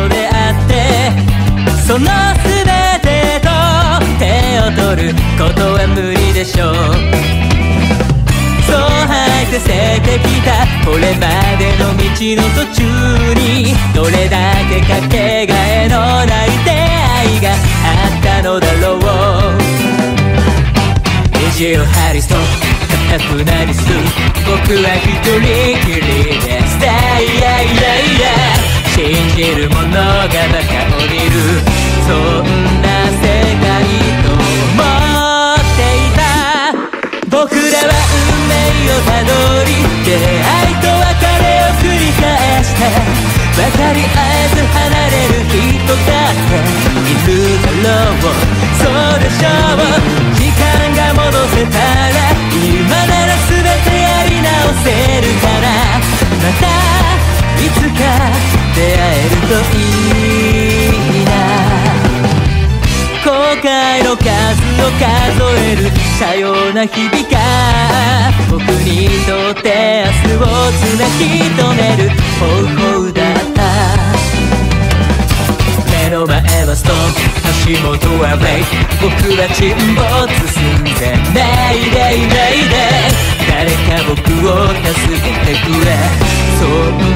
と出会ってその全てと手を取ることは無理でしょう。そう吐いて捨ててきたこれまでの道の途中にどれだけかけがえのない出会いがあったのだろう。意地を張りそう硬くなりす僕は一人きりで Stay yeah yeah yeah 信じるものがバカをりる。そんな世界と思っていた。僕らは運命をたどり出会いと別れを繰り返して分かり合えず離れる。数えるさような日々が僕にとって明日をつなぎ止める方法だった。目の前はストーン足元はブレイ。ク僕は沈没寸前。メイデイメイデイ誰か僕を助けてくれ。そん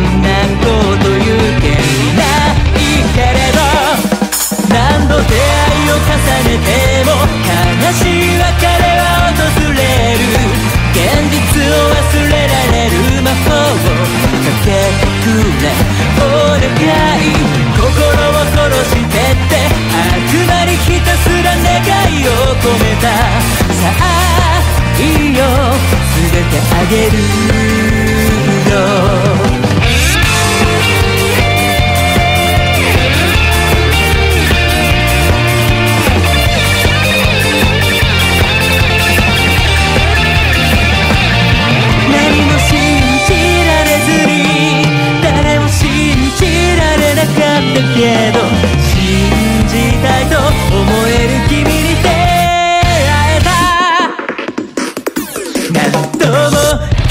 げる lover